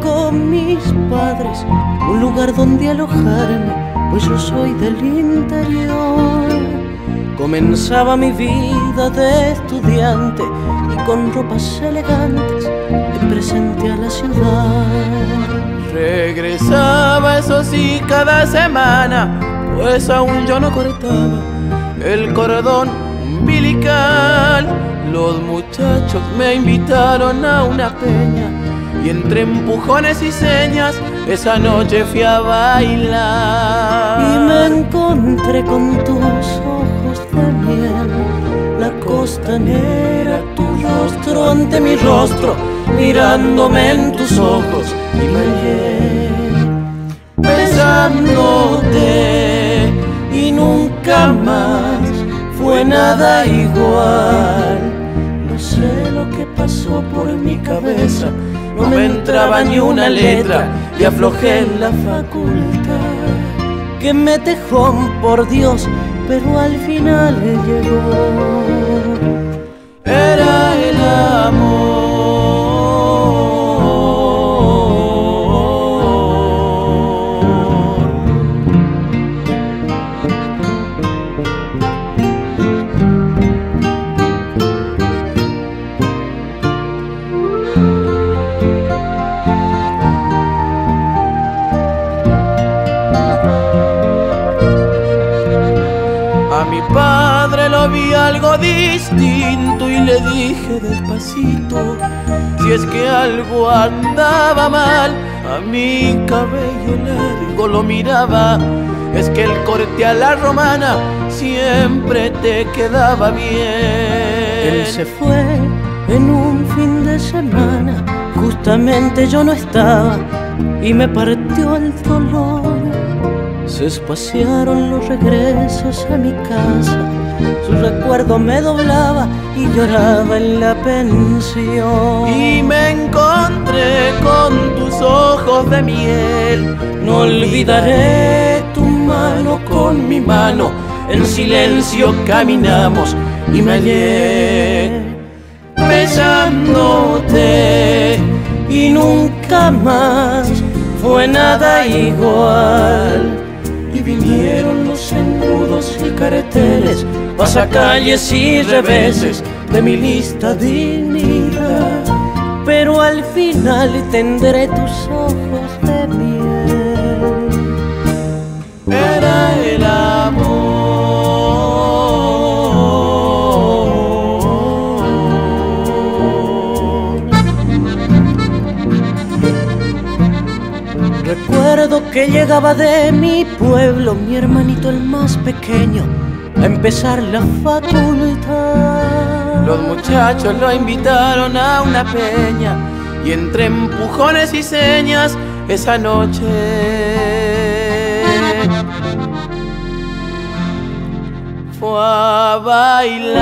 Con mis padres un lugar donde alojarme, pues yo soy del interior. Comenzaba mi vida de estudiante y con ropas elegantes me presenté a la ciudad. Regresaba, eso sí, cada semana, pues aún yo no cortaba el cordón umbilical. Los muchachos me invitaron a una peña y entre empujones y señas esa noche fui a bailar. Y me encontré con tus ojos de miel, la costanera, tu rostro ante mi rostro, mirándome en tus ojos y me hallé besándote y nunca más fue nada igual. No sé lo que pasó por mi cabeza no me entraba ni una letra y aflojé en la facultad. Que me dejó por Dios, pero al final llegó. Distinto y le dije despacito si es que algo andaba mal. A mi cabello largo lo miraba, es que el corte a la romana siempre te quedaba bien. Él se fue en un fin de semana, justamente yo no estaba y me partió el dolor. Se espaciaron los regresos a mi casa su recuerdo me doblaba y lloraba en la pensión. Y me encontré con tus ojos de miel. No olvidaré tu mano con mi mano. En silencio caminamos y me hallé besándote y nunca más fue nada igual. Y vinieron los embudos y carteles calles y reveses de mi lista dignidad, pero al final tendré tus ojos de miel. Que llegaba de mi pueblo mi hermanito el más pequeño a empezar la facultad. Los muchachos lo invitaron a una peña y entre empujones y señas esa noche fue a bailar.